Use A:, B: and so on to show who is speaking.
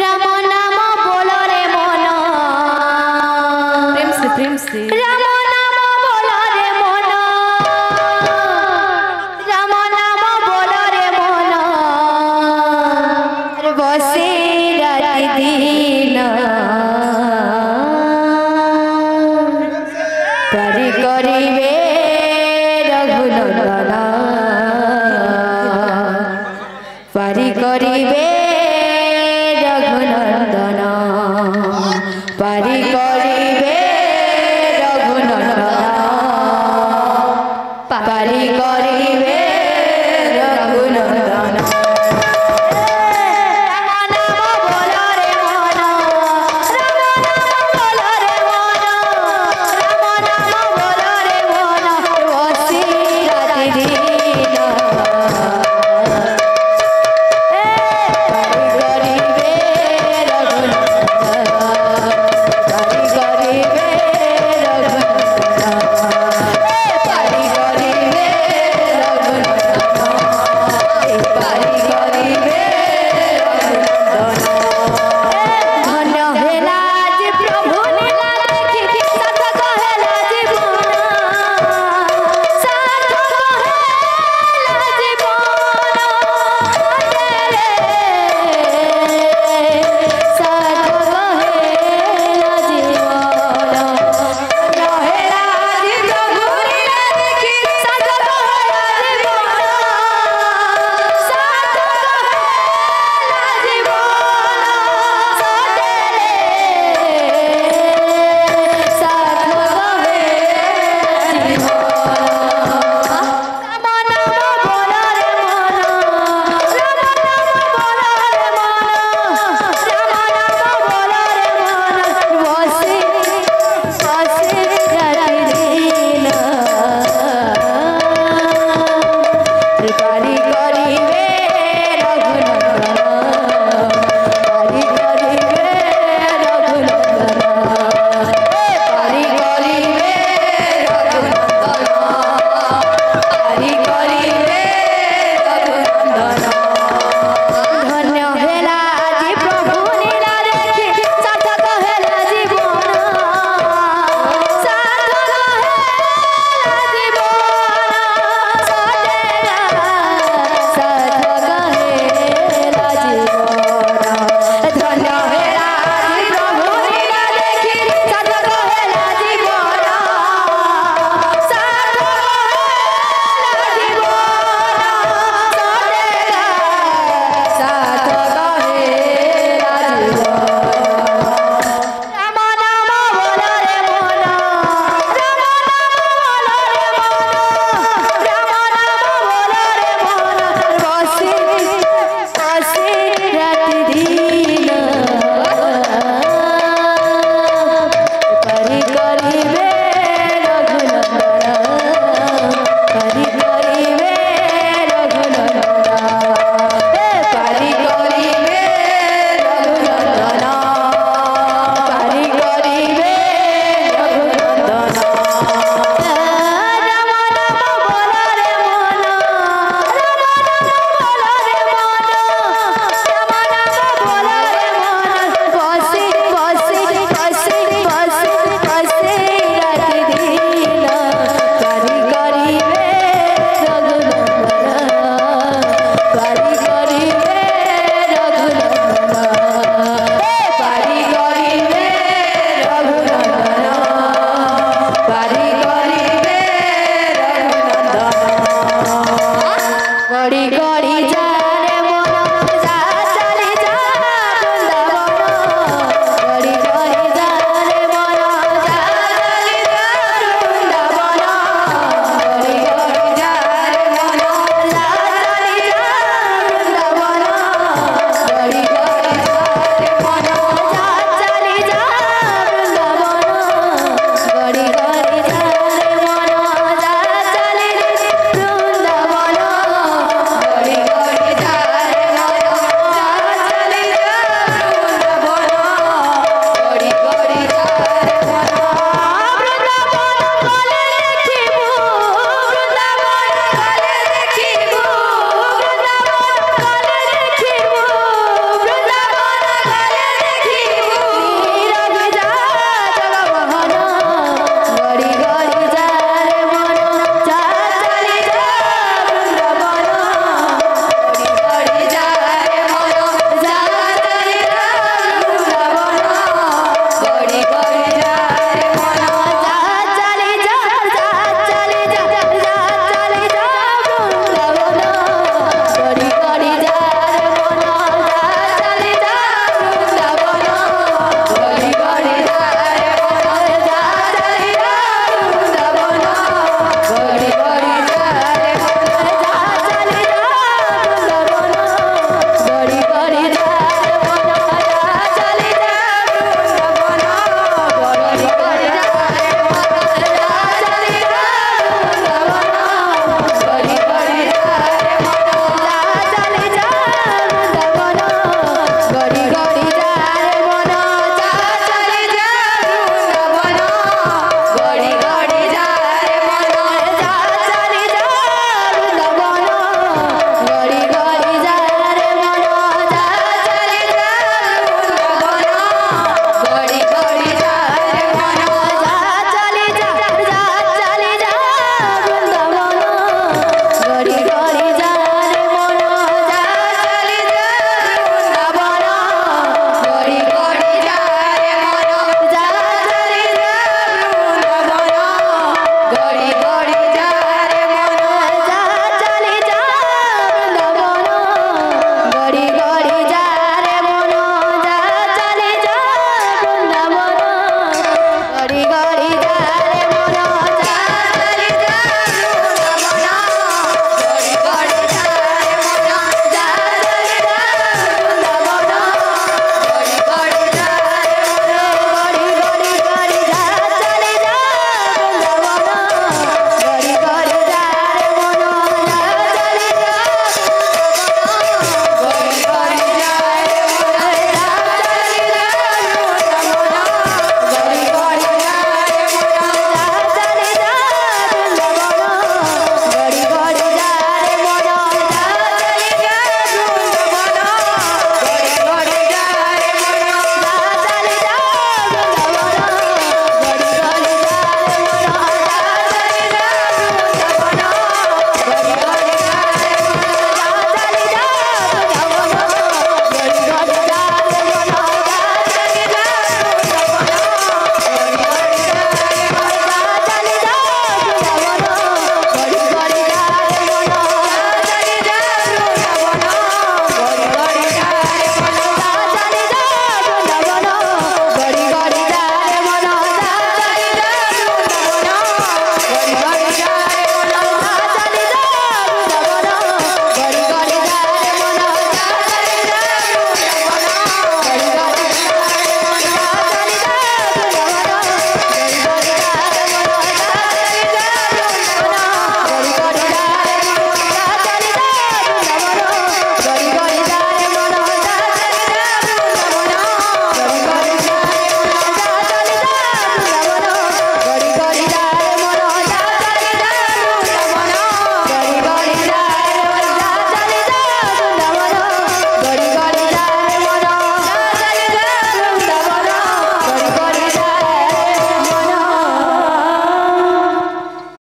A: Ram Bari ready.